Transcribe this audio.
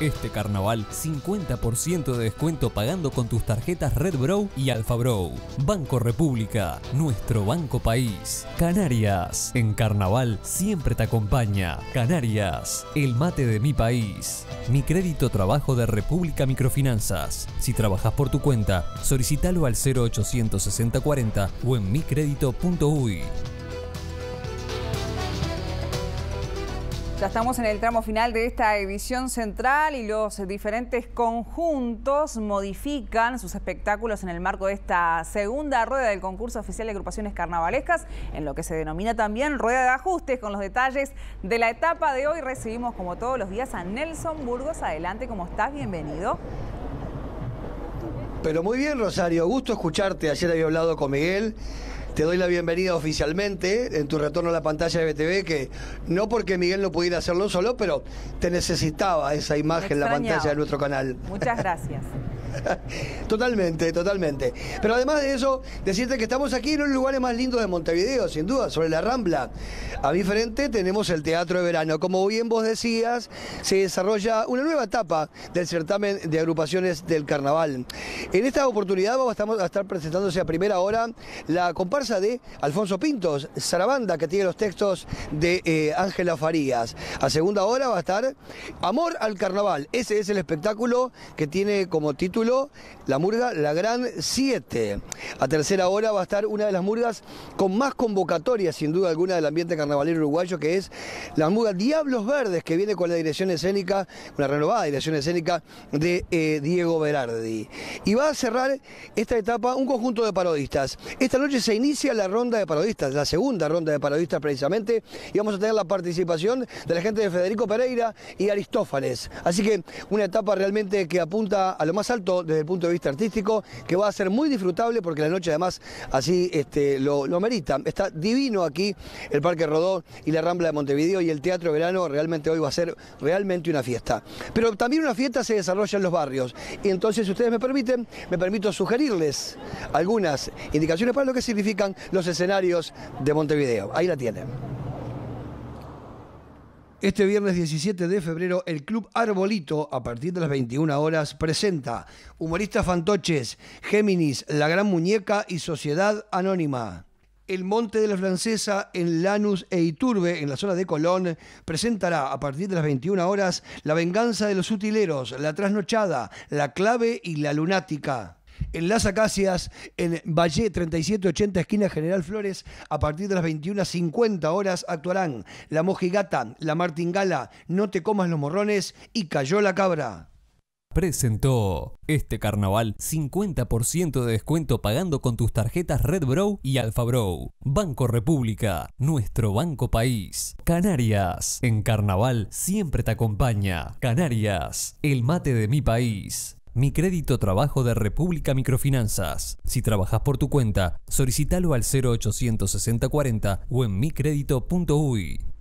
Este carnaval, 50% de descuento pagando con tus tarjetas Red Bro y Alfa Bro. Banco República, nuestro banco país. Canarias, en carnaval siempre te acompaña. Canarias, el mate de mi país. Mi crédito trabajo de República Microfinanzas. Si trabajas por tu cuenta, solicítalo al 0800 6040 o en micrédito.uy. Ya estamos en el tramo final de esta edición central y los diferentes conjuntos modifican sus espectáculos en el marco de esta segunda rueda del concurso oficial de agrupaciones carnavalescas, en lo que se denomina también rueda de ajustes. Con los detalles de la etapa de hoy recibimos como todos los días a Nelson Burgos. Adelante, ¿cómo estás? Bienvenido. Pero muy bien, Rosario, gusto escucharte. Ayer había hablado con Miguel te doy la bienvenida oficialmente en tu retorno a la pantalla de BTV, que no porque Miguel no pudiera hacerlo solo, pero te necesitaba esa imagen en la pantalla de nuestro canal. Muchas gracias. totalmente, totalmente. Pero además de eso, decirte que estamos aquí en un lugar más lindo de Montevideo, sin duda, sobre la Rambla. A mi frente tenemos el Teatro de Verano. Como bien vos decías, se desarrolla una nueva etapa del certamen de agrupaciones del carnaval. En esta oportunidad vamos a estar presentándose a primera hora la comparsa de Alfonso Pintos, Sarabanda, que tiene los textos de eh, Ángela Farías. A segunda hora va a estar Amor al Carnaval. Ese es el espectáculo que tiene como título la murga La Gran 7. A tercera hora va a estar una de las murgas con más convocatorias, sin duda alguna, del ambiente carnavalero uruguayo, que es la murga Diablos Verdes, que viene con la dirección escénica, una renovada dirección escénica de eh, Diego Berardi. Y va a cerrar esta etapa un conjunto de parodistas. Esta noche se inicia la ronda de parodistas, la segunda ronda de parodistas precisamente, y vamos a tener la participación de la gente de Federico Pereira y Aristófanes. Así que una etapa realmente que apunta a lo más alto desde el punto de vista artístico, que va a ser muy disfrutable porque la noche además así este, lo, lo merita. Está divino aquí el Parque Rodó y la Rambla de Montevideo y el Teatro Verano realmente hoy va a ser realmente una fiesta. Pero también una fiesta se desarrolla en los barrios. Y entonces, si ustedes me permiten, me permito sugerirles algunas indicaciones para lo que significan los escenarios de Montevideo. Ahí la tienen. Este viernes 17 de febrero, el Club Arbolito, a partir de las 21 horas, presenta Humoristas Fantoches, Géminis, La Gran Muñeca y Sociedad Anónima. El Monte de la Francesa en Lanús e Iturbe, en la zona de Colón, presentará a partir de las 21 horas La Venganza de los Utileros, La Trasnochada, La Clave y La Lunática en Las Acacias, en Valle 3780, esquina General Flores, a partir de las 21.50 horas actuarán La Mojigata, La Martingala, No te comas los morrones y Cayó la cabra. Presentó este carnaval 50% de descuento pagando con tus tarjetas Red Bro y Alfa Bro. Banco República, nuestro banco país. Canarias, en carnaval siempre te acompaña. Canarias, el mate de mi país. Mi crédito trabajo de República Microfinanzas. Si trabajas por tu cuenta, solicítalo al 0800 6040 o en micrédito.uy.